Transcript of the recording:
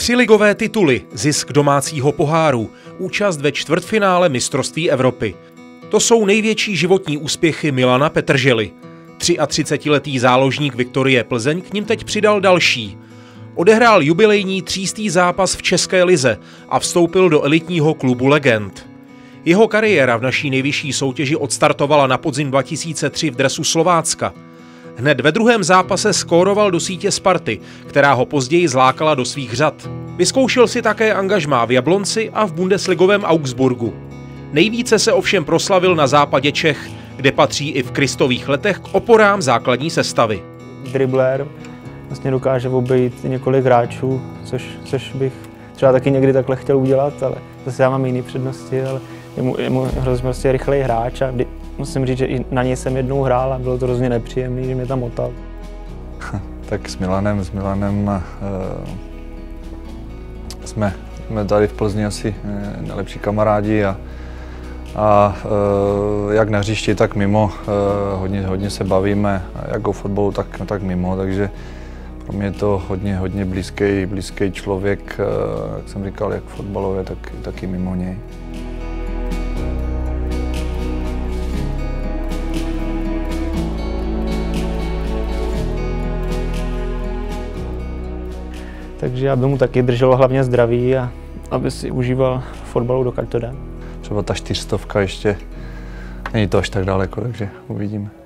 Tři ligové tituly, zisk domácího poháru, účast ve čtvrtfinále mistrovství Evropy. To jsou největší životní úspěchy Milana Petržely. 33-letý záložník Viktorie Plzeň k ním teď přidal další. Odehrál jubilejní třístý zápas v České lize a vstoupil do elitního klubu legend. Jeho kariéra v naší nejvyšší soutěži odstartovala na podzim 2003 v dresu Slovácka – Hned ve druhém zápase skóroval do sítě Sparty, která ho později zlákala do svých řad. Vyzkoušel si také angažmá v Jablonci a v Bundesligovém Augsburgu. Nejvíce se ovšem proslavil na západě Čech, kde patří i v kristových letech k oporám základní sestavy. Dribler vlastně dokáže obejít několik hráčů, což, což bych třeba taky někdy takhle chtěl udělat, ale zase já mám jiné přednosti, ale je mu, je mu hrozně prostě rychlej hráč a musím říct, že i na něj jsem jednou hrál a bylo to hrozně nepříjemné, že mě tam motal. tak s Milanem, s Milanem uh, jsme, jsme tady v Plzni asi uh, nejlepší kamarádi a, a uh, jak na hřišti, tak mimo. Uh, hodně, hodně se bavíme, jak o fotbalu, tak, tak mimo, takže pro mě je to hodně, hodně blízký, blízký člověk, uh, jak jsem říkal, jak fotbalově, tak, tak i mimo něj. Takže aby mu taky drželo hlavně zdraví a aby si užíval fotbalu do kartoden. Třeba ta čtyřstovka ještě není to až tak daleko, takže uvidíme.